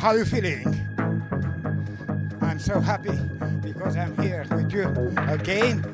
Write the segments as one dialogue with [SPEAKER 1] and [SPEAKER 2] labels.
[SPEAKER 1] How you feeling? I'm so happy because I'm here with you again.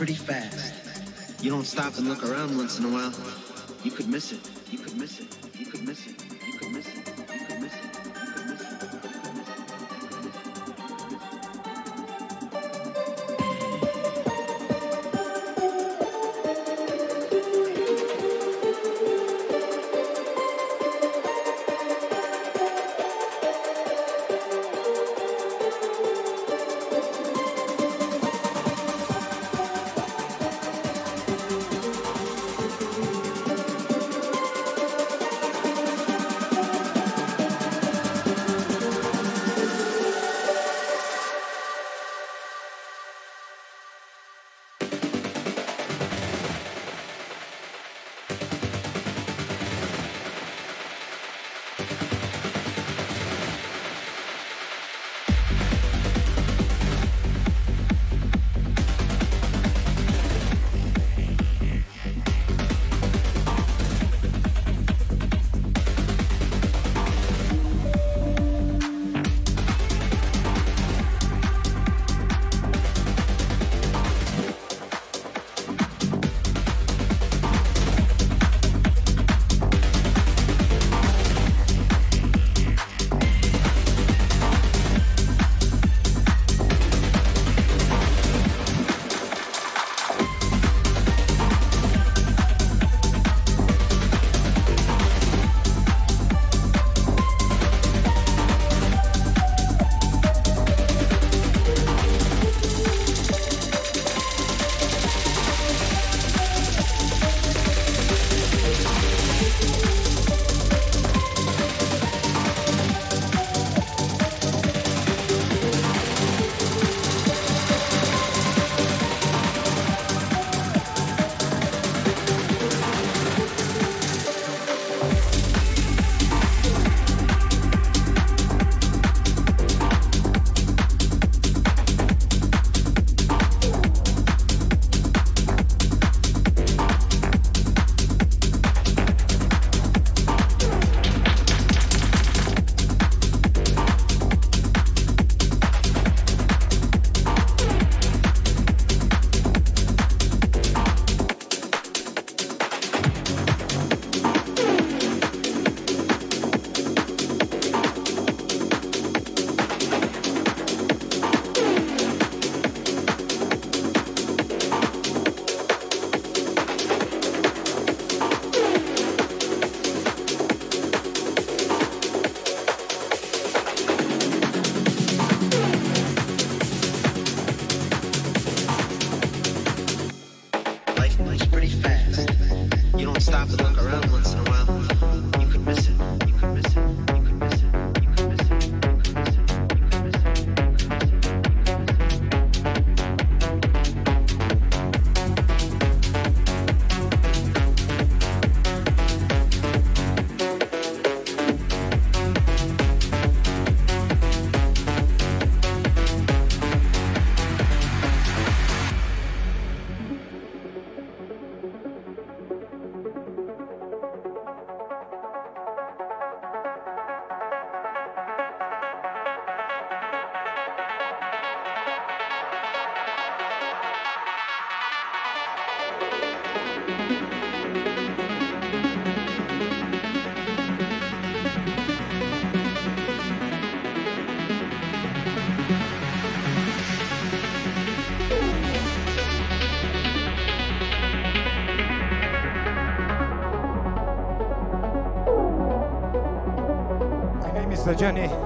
[SPEAKER 2] Pretty fast. You don't stop and look around once in a while, you could miss it. You could miss it.
[SPEAKER 1] journey.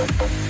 [SPEAKER 3] Thank